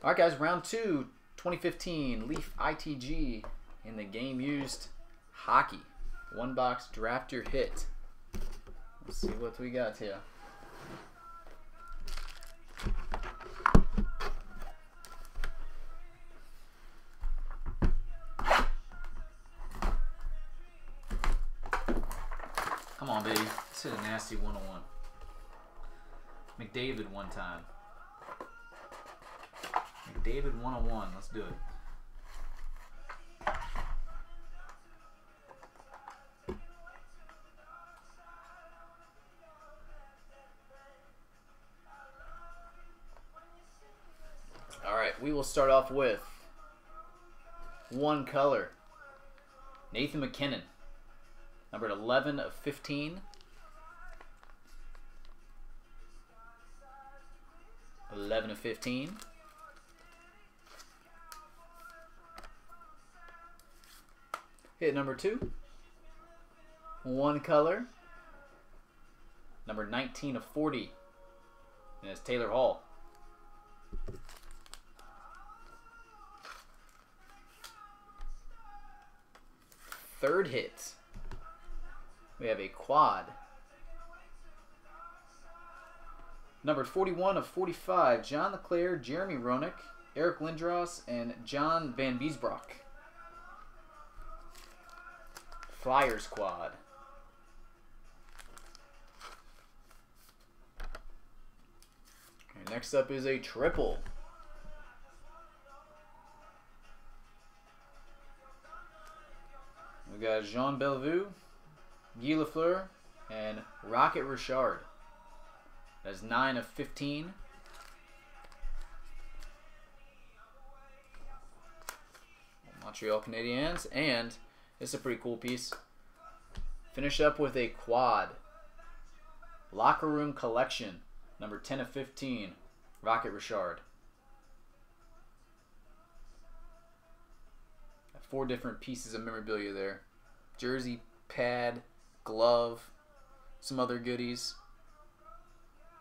All right, guys, round two, 2015 Leaf ITG in the game used hockey. One box draft your hit. Let's see what we got here. Come on, baby. Let's hit a nasty 101. McDavid one time. McDavid 101. Let's do it. All right, we will start off with one color. Nathan MacKinnon, numbered 11 of 15. 11 of 15. Hit number two. One color. Number 19 of 40. And it's Taylor Hall. Third hit. We have a quad. Number 41 of 45, John LeClair, Jeremy Roenick, Eric Lindros, and John Vanbiesbrouck. Flyers quad. Okay, next up is a triple. We got Jean Béliveau, Guy Lafleur, and Rocket Richard. That's 9 of 15. Montreal Canadiens. And it's a pretty cool piece. Finish up with a quad. Locker Room Collection. Number 10 of 15. Rocket Richard. Four different pieces of memorabilia there. Jersey, pad, glove, some other goodies.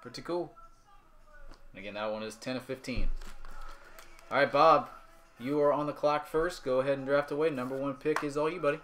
Pretty cool. And again, that one is 10 of 15. All right, Bob, you are on the clock first. Go ahead and draft away. Number one pick is all you, buddy.